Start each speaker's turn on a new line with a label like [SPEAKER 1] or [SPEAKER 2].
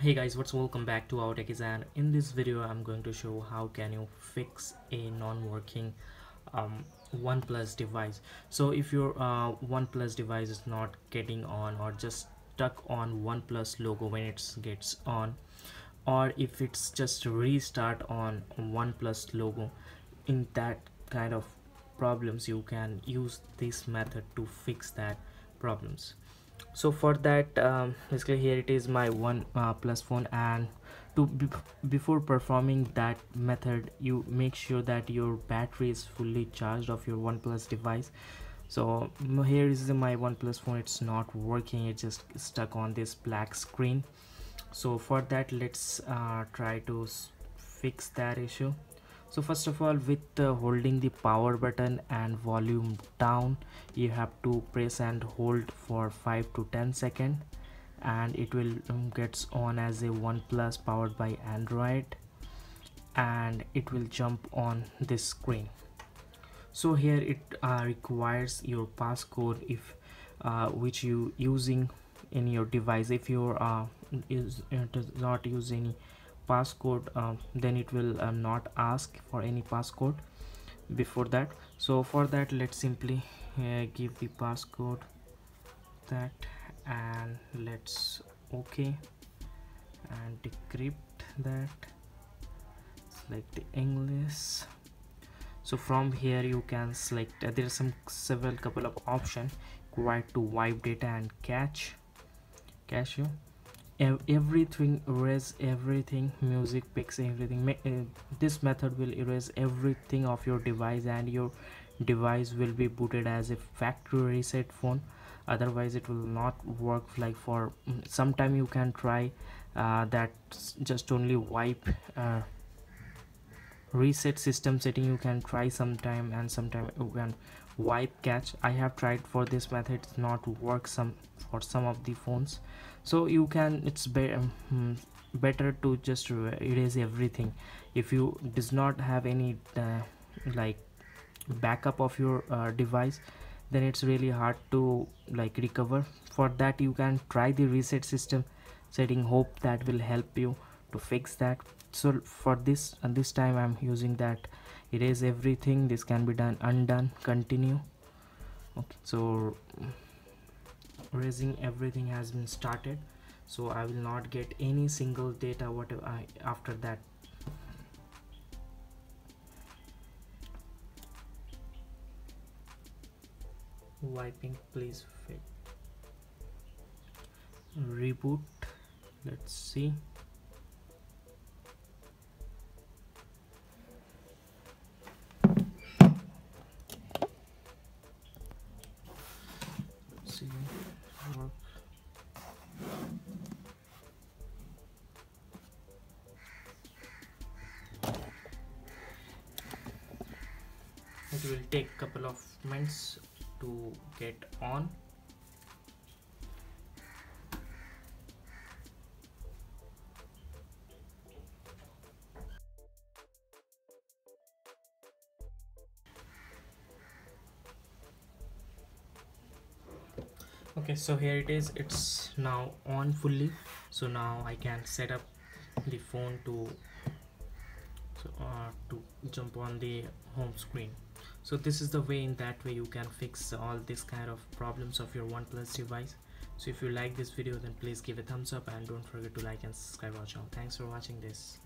[SPEAKER 1] hey guys what's welcome back to our techies and in this video i'm going to show how can you fix a non-working um, oneplus device. So if your uh, oneplus device is not getting on or just stuck on oneplus logo when it gets on or if it's just restart on oneplus logo in that kind of problems you can use this method to fix that problems. So for that um, basically here it is my one uh, plus phone and to be before performing that method you make sure that your battery is fully charged of your oneplus device. So here is my oneplus phone it's not working it's just stuck on this black screen. So for that let's uh, try to fix that issue so first of all with uh, holding the power button and volume down you have to press and hold for 5 to 10 second and it will um, gets on as a OnePlus powered by Android and it will jump on this screen. So here it uh, requires your passcode if uh, which you using in your device. If you uh, is does not use any passcode uh, then it will uh, not ask for any passcode before that. So for that let's simply uh, give the passcode that and let's okay and decrypt that. Select the english. So from here you can select uh, there are some several couple of options required to wipe data and cache cache you everything erase everything music pics everything uh, this method will erase everything of your device and your device will be booted as a factory reset phone. Otherwise it will not work like for mm, sometime you can try uh, that just only wipe uh, reset system setting. You can try sometime and sometime you can wipe cache i have tried for this method. It's not work some for some of the phones. So you can it's be um, better to just erase everything. If you does not have any uh, like backup of your uh, device then it's really hard to like recover. For that you can try the reset system. Setting hope that will help you to fix that. So for this and this time i'm using that erase everything. This can be done undone continue. Okay so erasing everything has been started. So I will not get any single data whatever I after that. Wiping please fit reboot. Let's see it will take a couple of minutes to get on okay so here it is. It's now on fully. So now I can set up the phone to uh, to jump on the home screen. So this is the way in that way you can fix all this kind of problems of your oneplus device. So if you like this video then please give a thumbs up and don't forget to like and subscribe our channel. Thanks for watching this